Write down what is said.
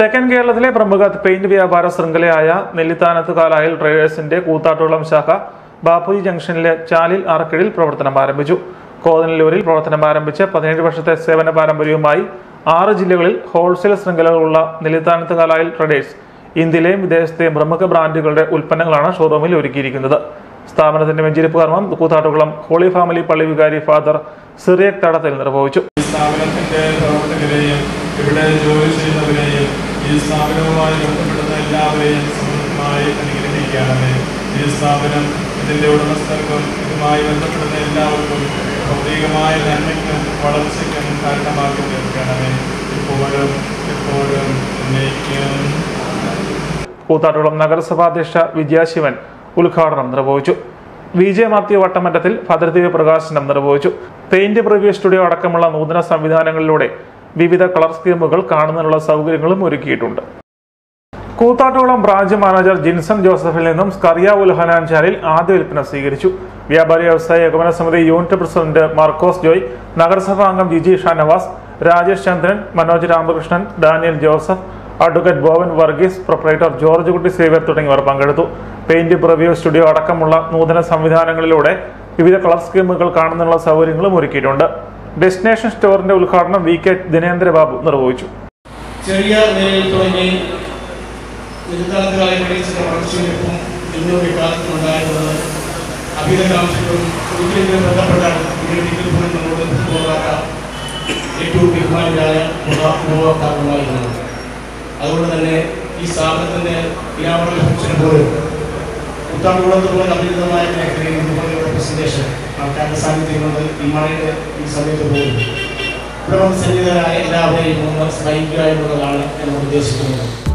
തെക്കൻ കേരളത്തിലെ പ്രമുഖ പെയിന്റ് വ്യാപാര ശൃംഖലയായ നെല്ലിത്താനത്ത് കാലായിൽ ട്രേഡേഴ്സിന്റെ കൂത്താട്ടുകുളം ശാഖ ബാപ്പുജി ജംഗ്ഷനിലെ ചാലിൽ അറക്കിടിൽ പ്രവർത്തനം ആരംഭിച്ചു. കോതനല്ലൂരിൽ പ്രവർത്തനം ആരംഭിച്ച പതിനേഴ് വർഷത്തെ സേവന പാരമ്പര്യവുമായി ആറ് ജില്ലകളിൽ ഹോൾസെയിൽ ശൃംഖലകളുള്ള നെല്ലിത്താനത്ത് കാലായിൽ ട്രേഡേഴ്സ് ഇന്ത്യയിലെയും വിദേശത്തെയും പ്രമുഖ ബ്രാൻഡുകളുടെ ഉൽപ്പന്നങ്ങളാണ് ഷോറൂമിൽ ഒരുക്കിയിരിക്കുന്നത്. സ്ഥാപനത്തിന്റെ വെഞ്ചിരിപ്പ് കർമ്മം കൂത്താട്ടുകുളം ഹോളി ഫാമിലി പള്ളി വികാരി ഫാദർ സിറിയക് തടത്തിൽ നിർവഹിച്ചു. സ്ഥാപനത്തിന്റെ പ്രവർത്തകരെയും ഇവിടെ ജോലി ഈ സ്ഥാപനവുമായി ബന്ധപ്പെടുന്ന എല്ലാവരെയും സമൃദ്ധമായി അനുഗ്രഹിക്കുകയാണ് ഈ സ്ഥാപനം ഇതിന്റെ ഉടമസ്ഥർക്കും ഇതുമായി ബന്ധപ്പെടുന്ന എല്ലാവർക്കും ഭൗതികമായ നന്മയ്ക്കും വളർച്ചയ്ക്കും കാരണമാക്കി തീർക്കണമേ. ഇപ്പോഴും എപ്പോഴും ഉന്നയിക്കും കൂത്താട്ടുകുളം നഗരസഭാധ്യക്ഷ വിദ്യാശിവൻ ഉദ്ഘാടനം നിർവഹിച്ചു. വി ജെ മാത്യു വട്ടമറ്റത്തിൽ ഭദ്രദീപ പ്രകാശനം നിർവഹിച്ചു. പെയിന്റ് പ്രിവ്യൂ സ്റ്റുഡിയോ അടക്കമുള്ള നൂതന സംവിധാനങ്ങളിലൂടെ വിവിധ കളർ സ്കീമുകൾ കാണുന്നതിനുള്ള സൗകര്യങ്ങളും ഒരുക്കിയിട്ടുണ്ട്. കൂത്താട്ടുകുളം ബ്രാഞ്ച് മാനേജർ ജിൻസൺ ജോസഫിൽ നിന്നും സ്കറിയ ഉൽഹനാൻചാലിൽ ആദ്യ വിൽപ്പന സ്വീകരിച്ചു. വ്യാപാരി വ്യവസായ ഏകോപന സമിതി യൂണിറ്റ് പ്രസിഡന്റ് മാർക്കോസ് ജോയ് നഗരസഭാ അംഗം Jiji Shanavas Rajesh Chandran Manoj Ramakrishnan Daniel Joseph advocate Bowen Varghese proprietor George Kutty സേവർ തുടങ്ങിയവർ പങ്കെടുത്തു. പെയിന്റ് പ്രവ്യൂ സ്റ്റുഡിയോ അടക്കമുള്ള നൂതന സംവിധാനങ്ങളിലൂടെ വിവിധ കളർ സ്കീമുകൾ കാണുന്നതിനുള്ള സൗകര്യങ്ങളും ഒരുക്കിയിട്ടുണ്ട്. ഡെസ്റ്റിനേഷൻ സ്റ്റോറിന്റെ ഉദ്ഘാടനം വി കെ ദിനേന്ദ്ര ബാബു നിർവഹിച്ചു. ചെറിയ നിലയിൽ തുടങ്ങി ഇതിൽ പോലും നമ്മളോട് അതുകൊണ്ട് തന്നെ ഈ സ്ഥാപനത്തിന്റെ ഇനാമറൽ ഫംഗ്ഷൻ പോലും പുത്താണ്ടുകുളത്ത് പോലെ മേഖലയിൽ ആൾക്കാരുടെ സാന്നിധ്യം ഈ മഴയുടെ ഈ സമയത്ത് പോലും ഇവിടെ വന്ന് സന്നിധരായ എല്ലാവരെയും ഒന്ന് സ്മരിക്കുക എന്നുള്ളതാണ് ഞാൻ ഉദ്ദേശിക്കുന്നത്.